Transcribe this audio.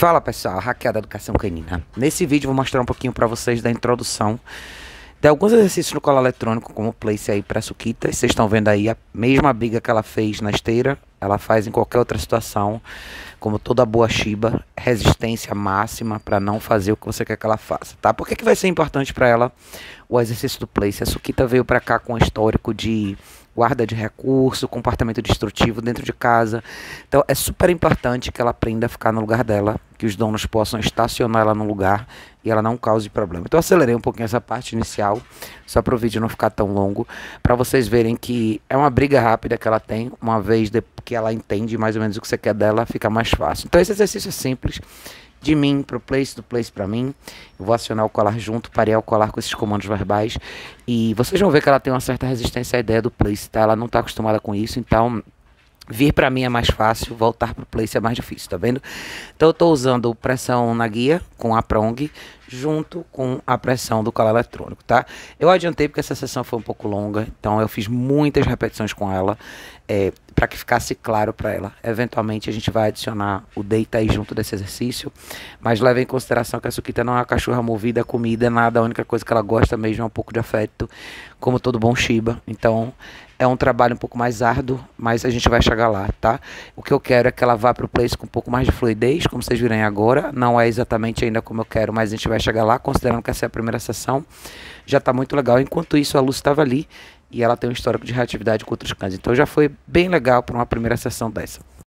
Fala pessoal, hackeada Educação Canina. Nesse vídeo vou mostrar um pouquinho para vocês da introdução de alguns exercícios no colar eletrônico, como o place aí para Suquita. Vocês estão vendo aí a mesma briga que ela fez na esteira, ela faz em qualquer outra situação, como toda boa Shiba, resistência máxima para não fazer o que você quer que ela faça, tá? Por que, que vai ser importante para ela o exercício do place? A Suquita veio para cá com um histórico de guarda de recurso, comportamento destrutivo dentro de casa. Então é super importante que ela aprenda a ficar no lugar dela, que os donos possam estacionar ela no lugar e ela não cause problema. Então acelerei um pouquinho essa parte inicial, só para o vídeo não ficar tão longo, para vocês verem que é uma briga rápida que ela tem, uma vez que ela entende mais ou menos o que você quer dela, fica mais fácil. Então esse exercício é simples, de mim para o place, do place para mim. Eu vou acionar o colar junto, parear o colar com esses comandos verbais. E vocês vão ver que ela tem uma certa resistência à ideia do place, tá? Ela não está acostumada com isso, então vir para mim é mais fácil, voltar para o place é mais difícil, tá vendo? Então eu estou usando pressão na guia com a prong junto com a pressão do colar eletrônico, tá? Eu adiantei porque essa sessão foi um pouco longa, então eu fiz muitas repetições com ela é, para que ficasse claro para ela. Eventualmente a gente vai adicionar o deita aí junto desse exercício, mas leve em consideração que a Suquita não é uma cachorra movida comida, nada, a única coisa que ela gosta mesmo é um pouco de afeto, como todo bom Shiba. Então é um trabalho um pouco mais árduo, mas a gente vai chegar lá, tá? O que eu quero é que ela vá para o place com um pouco mais de fluidez, como vocês viram agora. Não é exatamente ainda como eu quero, mas a gente vai chegar lá, considerando que essa é a primeira sessão. Já está muito legal. Enquanto isso, a Luz estava ali e ela tem um histórico de reatividade com outros cães. Então já foi bem legal para uma primeira sessão dessa.